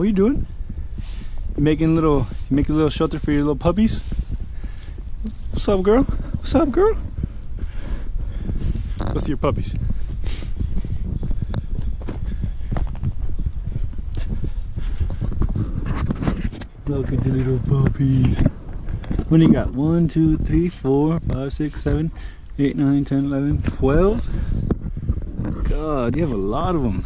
What are you doing? You making a little, you making a little shelter for your little puppies? What's up, girl? What's up, girl? Let's go see your puppies. Look at the little puppies. What do you got? One, two, three, four, five, six, seven, eight, nine, ten, eleven, twelve. God, you have a lot of them.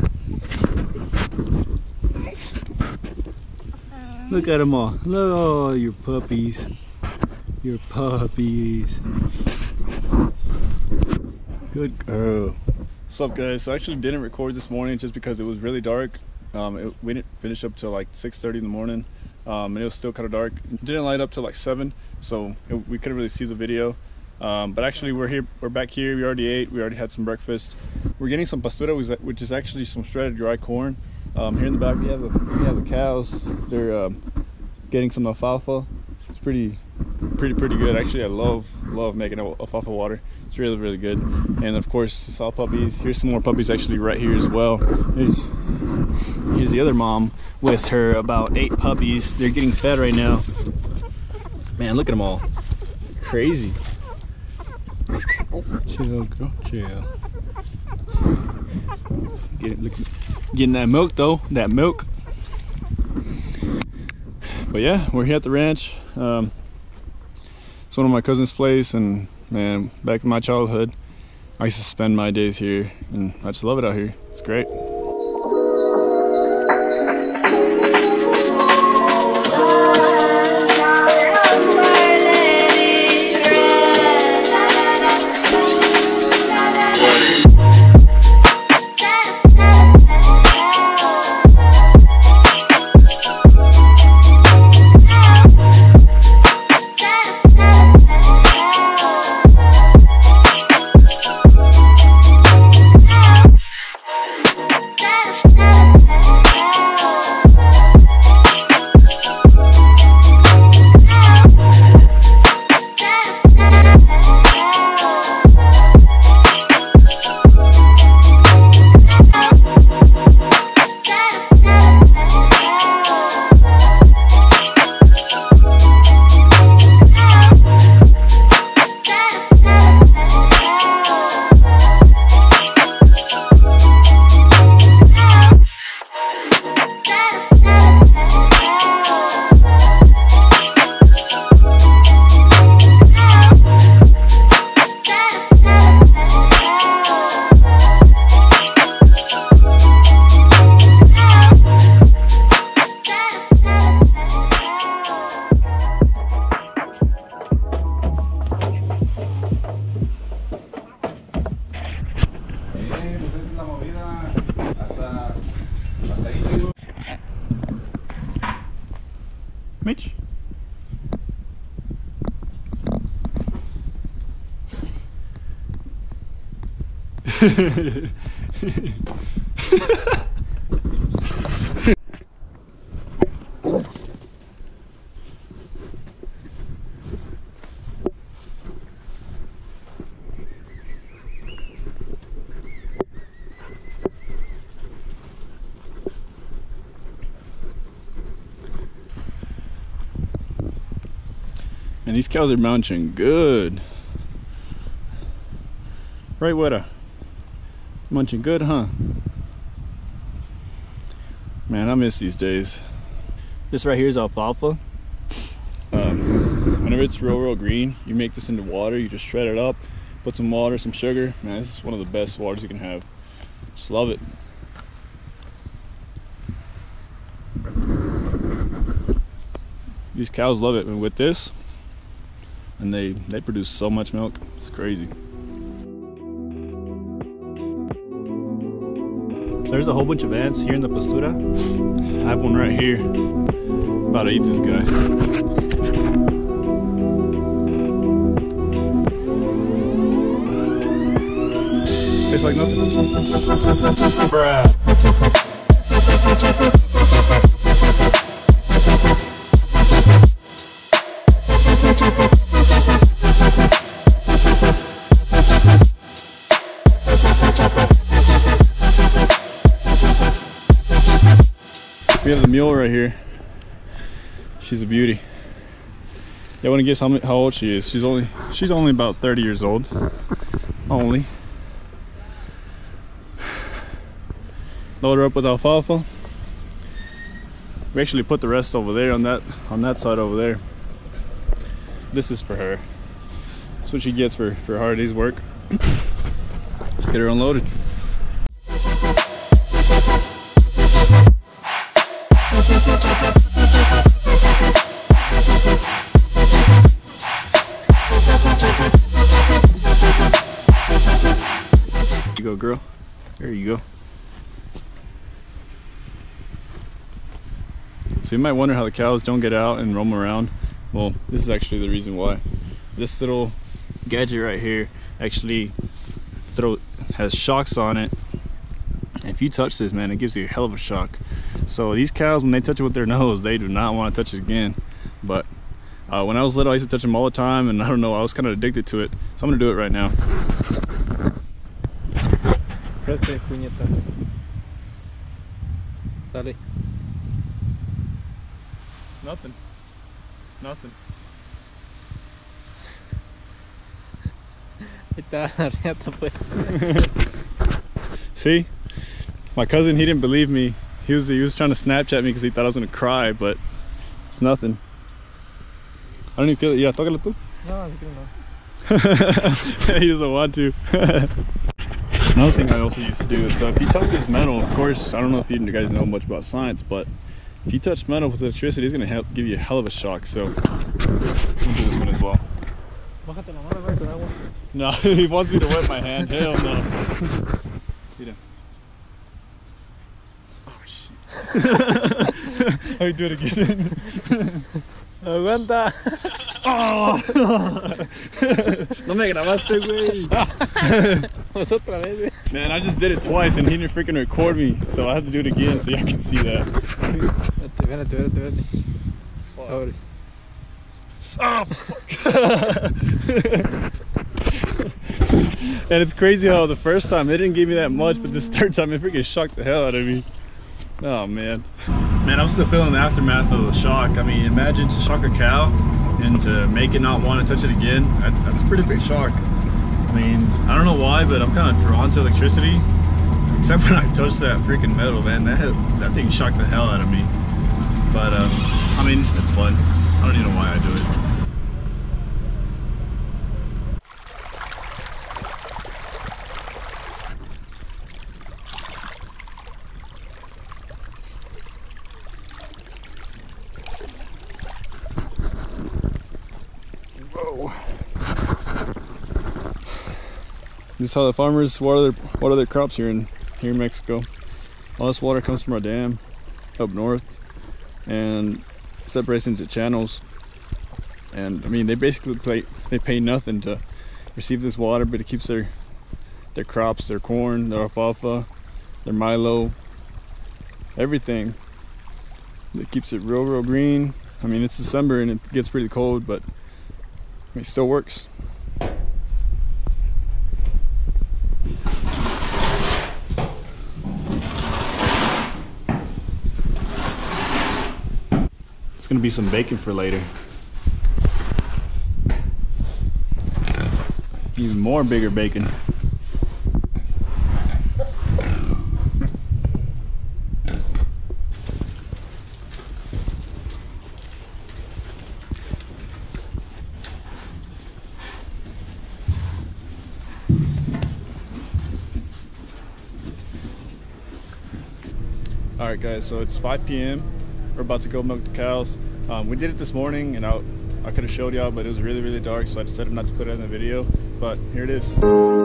Look at them all. Look, oh, your puppies. Your puppies. Good girl. What's up, guys? So I actually didn't record this morning just because it was really dark. Um, it, we didn't finish up till like 6:30 in the morning, um, and it was still kind of dark. It didn't light up till like seven, so it, we couldn't really see the video. Um, but actually, we're here. We're back here. We already ate. We already had some breakfast. We're getting some pastura, which is actually some shredded dry corn. Um, here in the back, we have a, we have the cows. They're um, getting some alfalfa. It's pretty, pretty, pretty good. Actually, I love love making alfalfa water. It's really, really good. And of course, saw puppies. Here's some more puppies actually right here as well. Here's here's the other mom with her about eight puppies. They're getting fed right now. Man, look at them all. Crazy. Chill, girl, chill. Get, look, getting that milk though, that milk. But yeah, we're here at the ranch. Um, it's one of my cousin's place, and man, back in my childhood, I used to spend my days here, and I just love it out here. It's great. la movida hasta, hasta ahí. Mitch. And these cows are munching good. Right, Witta? Munching good, huh? Man, I miss these days. This right here is alfalfa. Um, whenever it's real, real green, you make this into water. You just shred it up, put some water, some sugar. Man, this is one of the best waters you can have. Just love it. These cows love it. And with this, and they they produce so much milk it's crazy. So there's a whole bunch of ants here in the pastura. I have one right here. About to eat this guy. Tastes like nothing. Bruh. Mule right here. She's a beauty. Want to guess how, how old she is? She's only she's only about 30 years old. Only. Load her up with alfalfa. We actually put the rest over there on that on that side over there. This is for her. That's what she gets for for Hardy's work. Let's get her unloaded. Girl. There you go. So you might wonder how the cows don't get out and roam around. Well, this is actually the reason why. This little gadget right here actually throw has shocks on it. If you touch this, man, it gives you a hell of a shock. So these cows, when they touch it with their nose, they do not want to touch it again. But uh, when I was little, I used to touch them all the time, and I don't know, I was kind of addicted to it. So I'm gonna do it right now. Espérate, puñetas. Sale. Nothing. Nothing. Ahí está la riata pues. See, my cousin, he didn't believe me. He was he was trying to Snapchat me because he thought I was gonna cry, but it's nothing. I don't even feel it. Yeah, tócala tú. No, así que no. he doesn't want to. Another thing I also used to do is uh, if you touch this metal, of course, I don't know if you guys know much about science, but if you touch metal with electricity, it's gonna help give you a hell of a shock. So, we'll do this one as well. No, he wants me to wet my hand. Hell no. Mira. Oh shit. Me do it again. Aguanta. Oh. No me grabaste, güey. Pues otra vez, güey. Man, I just did it twice and he didn't freaking record me, so I have to do it again so y'all can see that. Espérate, espérate, espérate, espérate. Sobres. Ah, and it's crazy how the first time it didn't give me that much, but this third time it freaking shocked the hell out of me. Oh man. Man, I'm still feeling the aftermath of the shock. I mean, imagine to shock a cow and to make it not want to touch it again. That, that's a pretty big shock. I mean, I don't know why, but I'm kind of drawn to electricity. Except when I touched that freaking metal, man. That that thing shocked the hell out of me. But um, I mean, it's fun. I don't even know why I do it. Is how the farmers water their water their crops here in here in Mexico. All this water comes from our dam up north and separates into channels. And I mean they basically pay they pay nothing to receive this water, but it keeps their their crops, their corn, their alfalfa, their milo, everything. It keeps it real, real green. I mean, it's December and it gets pretty cold, but it still works. It's gonna be some bacon for later. Even more bigger bacon. All right, guys. So it's 5 p.m. We're about to go milk the cows. Um, we did it this morning, and I, I could have showed y'all, but it was really, really dark, so I decided not to put it in the video. But here it is. Baby,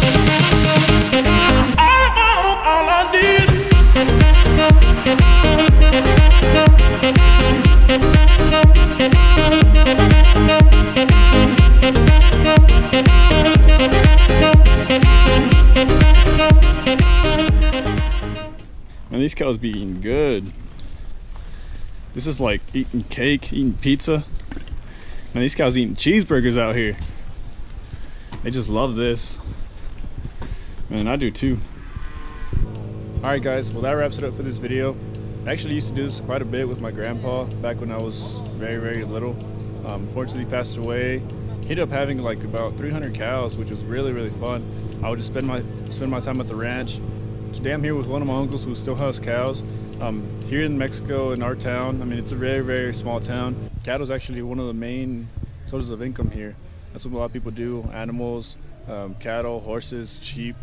These cows be eating good. This is like eating cake, eating pizza. Man, these cows eating cheeseburgers out here. They just love this. Man, I do too. Alright guys, well that wraps it up for this video. I actually used to do this quite a bit with my grandpa back when I was very, very little. Um, unfortunately, he passed away. He ended up having like about 300 cows, which was really, really fun. I would just spend my spend my time at the ranch, damn here with one of my uncles who still has cows. Um, here in Mexico, in our town, I mean, it's a very, very small town. Cattle is actually one of the main sources of income here. That's what a lot of people do. Animals, um, cattle, horses, sheep,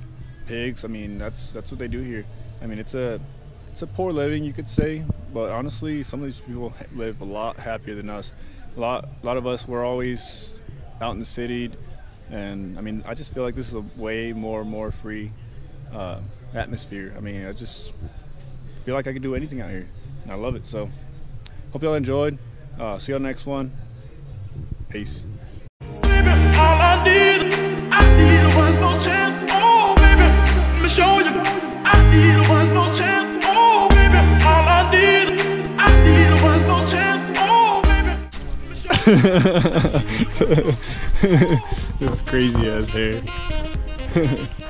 pigs. I mean, that's that's what they do here. I mean, it's a it's a poor living, you could say, but honestly, some of these people live a lot happier than us. A lot, a lot of us, we're always out in the city, and I mean, I just feel like this is a way more, more free uh, atmosphere. I mean, I just feel like I could do anything out here, and I love it. So, hope y'all enjoyed. Uh, see y'all next one. Peace. Baby, all I need, I need one more chance. Oh, baby, let me show you. I need one more chance. Oh, baby, all I need, I need one more chance. Oh, baby. this crazy ass hair.